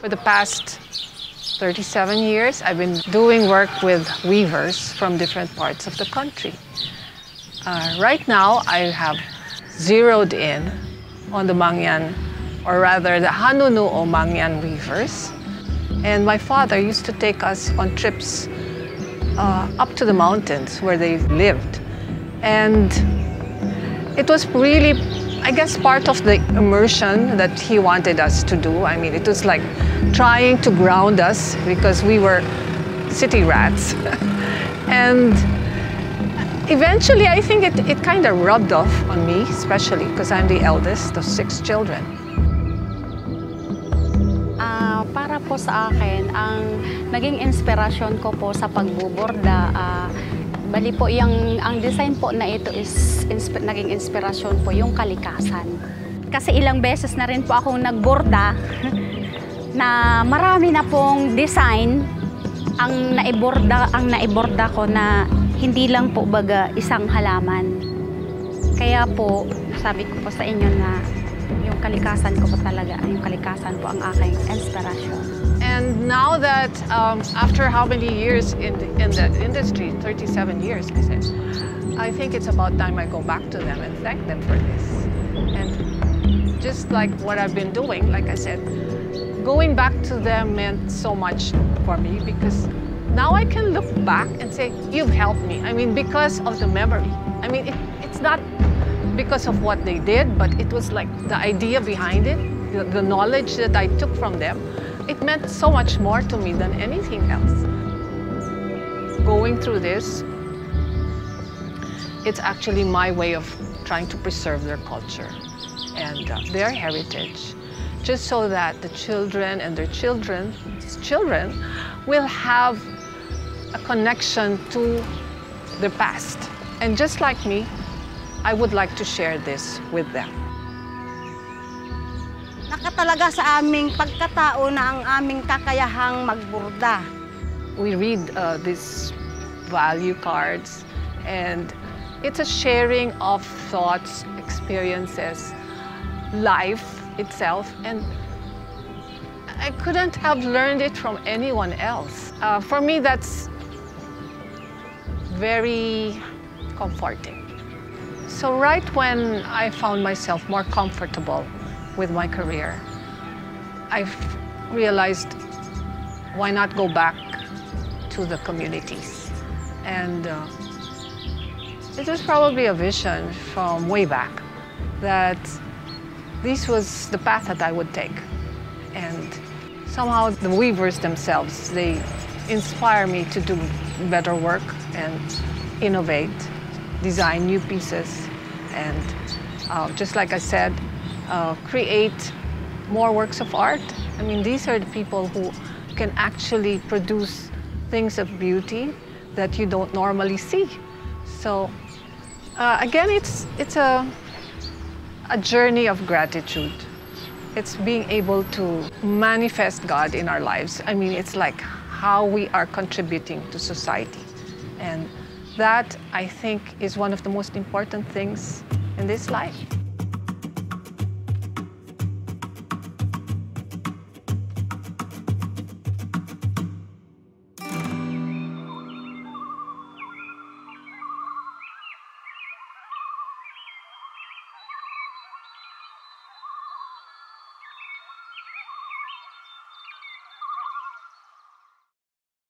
For the past 37 years, I've been doing work with weavers from different parts of the country. Uh, right now, I have zeroed in on the Mangyan, or rather the Hanunuo Mangyan weavers. And my father used to take us on trips uh, up to the mountains where they lived. And it was really, I guess, part of the immersion that he wanted us to do. I mean, it was like trying to ground us because we were city rats. and eventually, I think it, it kind of rubbed off on me, especially because I'm the eldest of six children. Ah, para po sa akin, ang naging inspirasyon ko po sa pagbuborda, ah, bali po yung, ang design po na ito is insp- naging inspirasyon po yung kalikasan. Kasi ilang beses na rin po akong nagborda na marami na pong design ang naiborda ang naiborda ko na hindi lang po baga isang halaman. Kaya po, sabi ko po sa inyo na yung kalikasan ko po talaga, yung kalikasan po ang aking inspirasyon. And now that um, after how many years in the, in the industry, 37 years, I said, I think it's about time I go back to them and thank them for this. And just like what I've been doing, like I said, going back to them meant so much for me because now I can look back and say, you've helped me. I mean, because of the memory. I mean, it, it's not because of what they did, but it was like the idea behind it, the, the knowledge that I took from them. It meant so much more to me than anything else. Going through this, it's actually my way of trying to preserve their culture and uh, their heritage, just so that the children and their children's children will have a connection to the past. And just like me, I would like to share this with them. Nakatalaga sa aming pagkatao na ang aming kakayahang magburda. We read uh, these value cards, and it's a sharing of thoughts, experiences, life itself, and I couldn't have learned it from anyone else. Uh, for me, that's very comforting. So right when I found myself more comfortable with my career, I've realized why not go back to the communities? And uh, it was probably a vision from way back that this was the path that I would take. And somehow the weavers themselves, they inspire me to do better work and innovate, design new pieces, and uh, just like I said, uh, create more works of art. I mean, these are the people who can actually produce things of beauty that you don't normally see. So uh, again, it's, it's a, a journey of gratitude. It's being able to manifest God in our lives. I mean, it's like how we are contributing to society. And that, I think, is one of the most important things in this life.